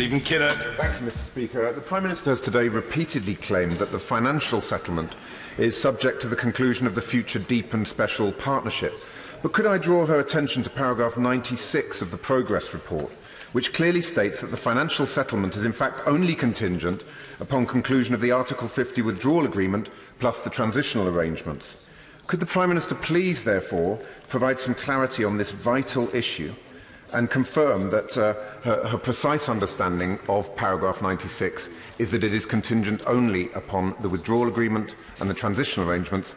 Stephen Kinnock. Thank you, Mr Speaker. The Prime Minister has today repeatedly claimed that the financial settlement is subject to the conclusion of the future deep and special partnership. But could I draw her attention to paragraph 96 of the Progress Report, which clearly states that the financial settlement is in fact only contingent upon conclusion of the Article 50 withdrawal agreement plus the transitional arrangements. Could the Prime Minister please, therefore, provide some clarity on this vital issue? and confirm that uh, her, her precise understanding of paragraph 96 is that it is contingent only upon the withdrawal agreement and the transitional arrangements,